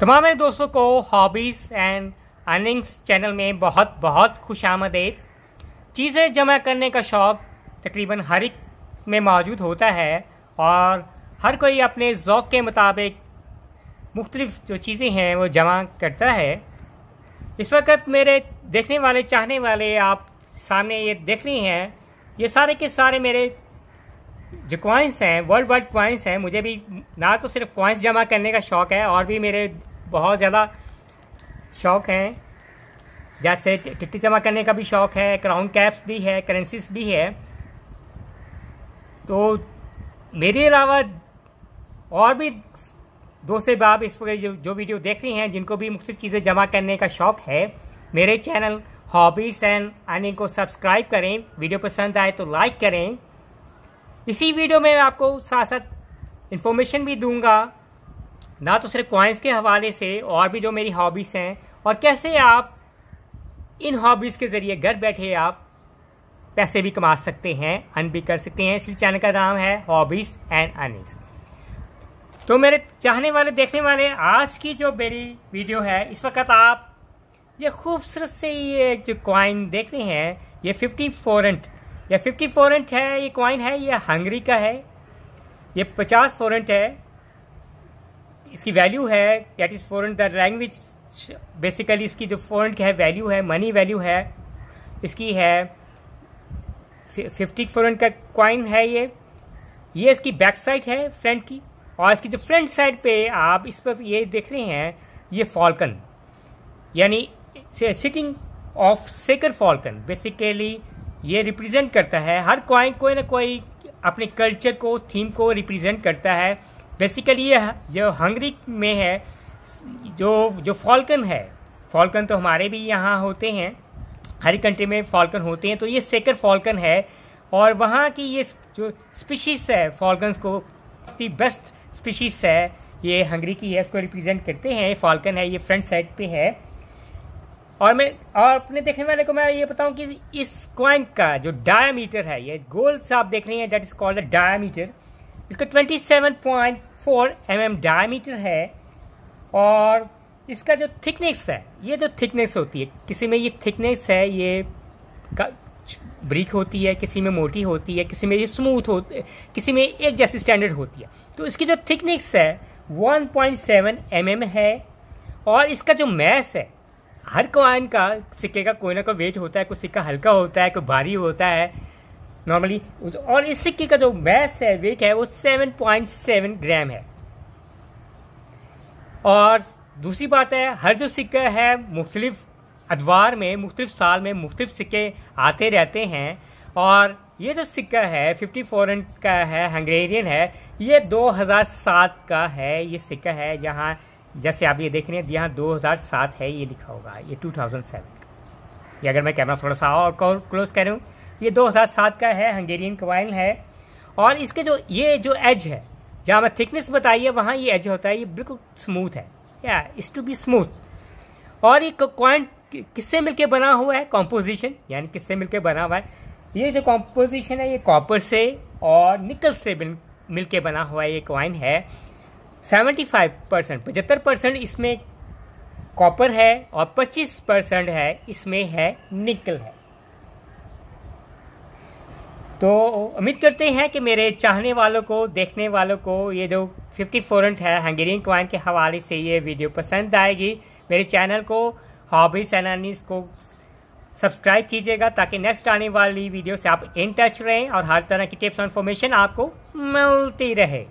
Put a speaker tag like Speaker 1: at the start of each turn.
Speaker 1: तमाम दोस्तों को हॉबीज़ एंड अर्निंग्स चैनल में बहुत बहुत खुश आमदेद चीज़ें जमा करने का शौक़ तकरीबन हर एक में मौजूद होता है और हर कोई अपने ज़ौक़ के मुताबिक मुख्तलिफ़ जो चीज़ें हैं वो जमा करता है। इस वक्त मेरे देखने वाले, चाहने वाले आप सामने ये देख रही हैं, ये सारे के सारे मेरे जो कॉइन्स हैं वर्ल्ड वाइड कॉइन्स हैं मुझे भी ना तो सिर्फ़ कॉइन्स जमा करने का शौक़ है और भी मेरे बहुत ज़्यादा शौक़ हैं। जैसे टिकट जमा करने का भी शौक़ है क्राउन कैप्स भी है करेंसीज भी है। तो मेरे अलावा और भी दो से बाब इस वक्त जो, जो वीडियो देख रही हैं जिनको भी मुख्तु चीज़ें जमा करने का शौक़ है मेरे चैनल हॉबीज़ एंड अर्निंग को सब्सक्राइब करें। वीडियो पसंद आए तो लाइक करें। इसी वीडियो में आपको साथ साथ इन्फॉर्मेशन भी दूँगा। ना तो सिर्फ़ कॉइन्स के हवाले से, और भी जो मेरी हॉबीज़ हैं, और कैसे आप इन हॉबीज़ के ज़रिए घर बैठे आप पैसे भी कमा सकते हैं अर्न भी कर सकते हैं। इसलिए चैनल का नाम है हॉबीज़ एंड अर्निंग्स तो मेरे चाहने वाले, देखने वाले, आज की जो मेरी वीडियो है, इस वक्त आप ये खूबसूरत से ये जो कॉइन देख रहे हैं, ये फिफ्टी फोरेंट ये फिफ्टी फोरेंट है, ये कॉइन है, ये हंगरी का है, ये पचास फोरेंट है, इसकी वैल्यू है that is front the language basically इसकी जो फोरेंट है वैल्यू है मनी वैल्यू है, इसकी है फिफ्टी फोरेंट का कॉइन है ये ये इसकी बैक साइड है फ्रंट की, और इसकी जो फ्रंट साइड पे आप इस पर ये देख रहे हैं, ये फॉल्कन यानी sitting of saker falcon basically ये रिप्रेजेंट करता है। हर कॉइन कोई ना कोई अपने कल्चर को थीम को रिप्रेजेंट करता है। बेसिकली ये जो हंगरी में है, जो जो फॉल्कन है। फॉल्कन तो हमारे भी यहाँ होते हैं। हर कंट्री में फॉल्कन होते हैं। तो ये सेकर फॉल्कन है। और वहाँ की ये जो स्पीशीज है फॉल्कन्स को दी बेस्ट स्पीशीज है, ये हंगरी की है। इसको रिप्रेजेंट करते हैं। ये फॉल्कन है, ये फ्रंट साइड पे है। और मैं, और अपने देखने वाले को मैं ये बताऊँ कि इस क्वाइन का जो डायामीटर है, ये गोल से आप देख रहे हैं डेट इज़ कॉल्ड डायामीटर इसका 27.4 mm डायामीटर है, और इसका जो थिकनेस है, ये जो थिकनेस होती है, किसी में ये थिकनेस है, ये ब्रिक होती है, किसी में मोटी होती है, किसी में ये स्मूथ होती है किसी में एक जैसी स्टैंडर्ड होती है। तो इसकी जो थिकनेस है 1.7 mm है, और इसका जो मैस है हर कॉइन का, सिक्के का कोई ना कोई वेट होता है कोई सिक्का हल्का होता है कोई भारी होता है। नॉर्मली और इस सिक्के का जो मैस है वेट है, वो 7.7 ग्राम है। और दूसरी बात है, हर जो सिक्का है, मुख्तलिफ़ अदवार में, मुख्तलिफ़ साल में, मुख्तलिफ़ सिक्के आते रहते हैं। और ये जो सिक्का है फिफ्टी फोरन का है हंगेरियन है, ये 2007 का है, ये सिक्का है, जहाँ जैसे आप ये देख रहे हैं, यहाँ 2007 है, ये लिखा होगा, ये 2007 ये अगर मैं कैमरा थोड़ा सा और क्लोज कर, ये 2007 का है हंगेरियन कवाइल है। और इसके जो ये जो एज है, जहाँ मैं थिकनेस बताइए वहाँ ये एज होता है, ये बिल्कुल स्मूथ है। या इस टू बी स्मूथ और ये कॉइन किससे मिलके बना हुआ है? कॉम्पोजिशन यानी किससे मिलके बना हुआ है? ये जो कॉम्पोजिशन है, ये कॉपर से और निकल से मिलके बना हुआ ये कॉइन है। सेवेंटी फाइव परसेंट, पचहत्तर परसेंट इसमें कॉपर है और पच्चीस परसेंट है, इसमें है निकल है। तो उम्मीद करते हैं कि मेरे चाहने वालों को, देखने वालों को ये जो फिफ्टी फोरेंट है हंगेरियन क्वाइन के हवाले से ये वीडियो पसंद आएगी। मेरे चैनल को हॉबीज एनालिस को सब्सक्राइब कीजिएगा ताकि नेक्स्ट आने वाली वीडियो से आप इन टच रहें और हर तरह की टिप्स और इन्फॉर्मेशन आपको मिलती रहे।